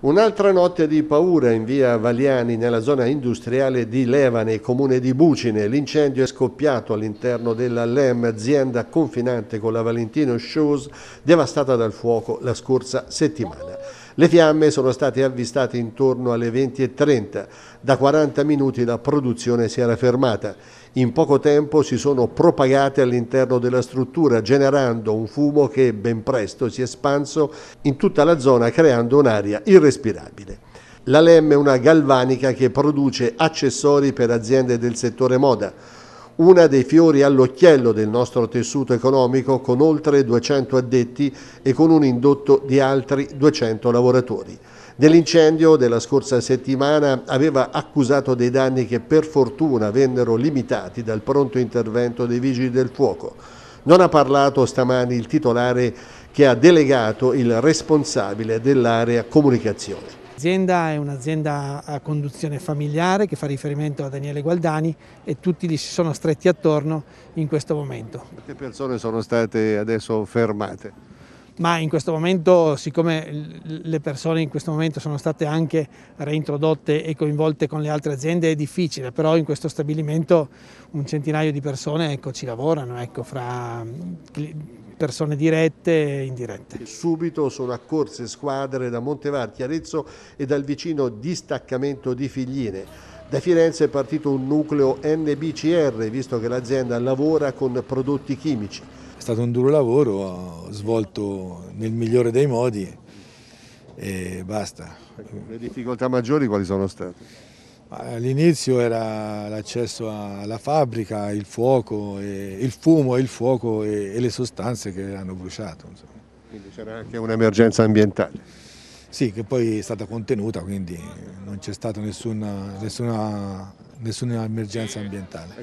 Un'altra notte di paura in via Valiani nella zona industriale di Levane, comune di Bucine. L'incendio è scoppiato all'interno della LEM, azienda confinante con la Valentino Shows, devastata dal fuoco la scorsa settimana. Le fiamme sono state avvistate intorno alle 20.30. Da 40 minuti la produzione si era fermata. In poco tempo si sono propagate all'interno della struttura, generando un fumo che ben presto si è espanso in tutta la zona, creando un'aria irrespirabile. La LEM è una galvanica che produce accessori per aziende del settore moda una dei fiori all'occhiello del nostro tessuto economico con oltre 200 addetti e con un indotto di altri 200 lavoratori. Nell'incendio della scorsa settimana aveva accusato dei danni che per fortuna vennero limitati dal pronto intervento dei vigili del fuoco. Non ha parlato stamani il titolare che ha delegato il responsabile dell'area comunicazione. L'azienda è un'azienda a conduzione familiare che fa riferimento a Daniele Gualdani e tutti gli si sono stretti attorno in questo momento. Che persone sono state adesso fermate? Ma in questo momento, siccome le persone in questo momento sono state anche reintrodotte e coinvolte con le altre aziende, è difficile, però in questo stabilimento un centinaio di persone ecco, ci lavorano, ecco, fra persone dirette e indirette. Subito sono accorse squadre da Montevarchi, Arezzo e dal vicino distaccamento di Figline. Da Firenze è partito un nucleo NBCR, visto che l'azienda lavora con prodotti chimici. È stato un duro lavoro, svolto nel migliore dei modi e basta. Le difficoltà maggiori quali sono state? All'inizio era l'accesso alla fabbrica, il fuoco, il fumo e il fuoco e, e le sostanze che hanno bruciato. Insomma. Quindi c'era anche un'emergenza ambientale? Sì, che poi è stata contenuta, quindi non c'è stata nessuna, nessuna, nessuna emergenza ambientale.